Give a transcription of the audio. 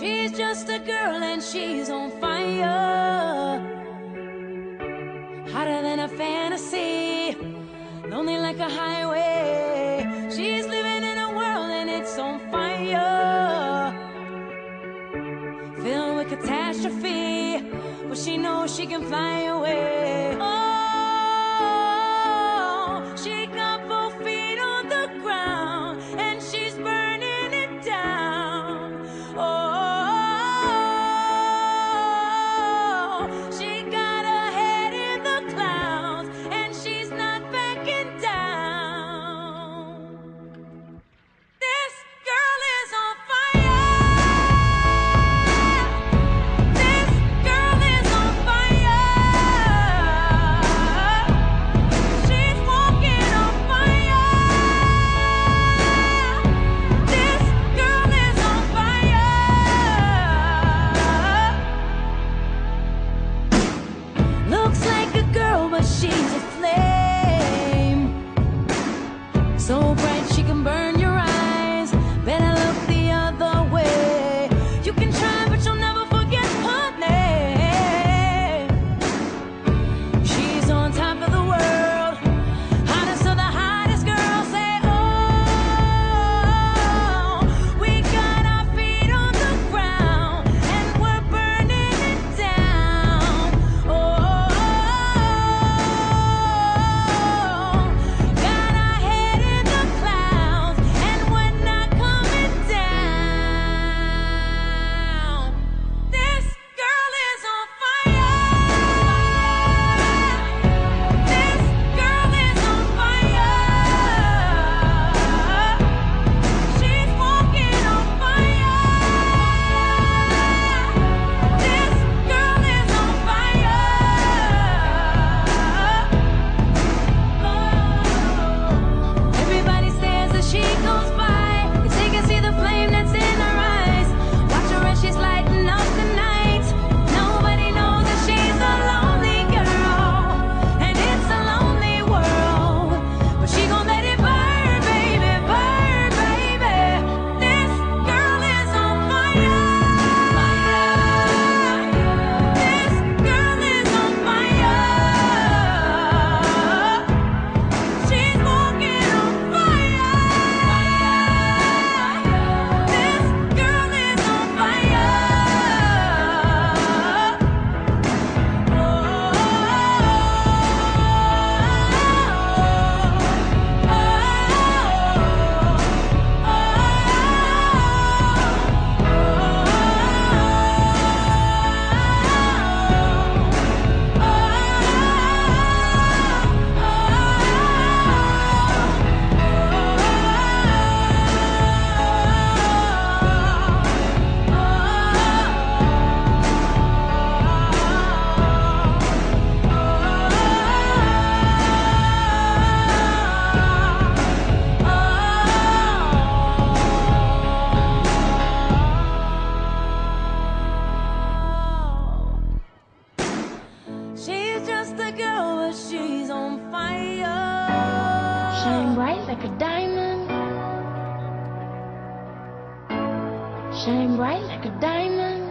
She's just a girl and she's on fire. Hotter than a fantasy, lonely like a highway. She's living in a world and it's on fire. Filled with catastrophe, but she knows she can fly away. the girl, but she's on fire. Shine bright like a diamond. Shine bright like a diamond.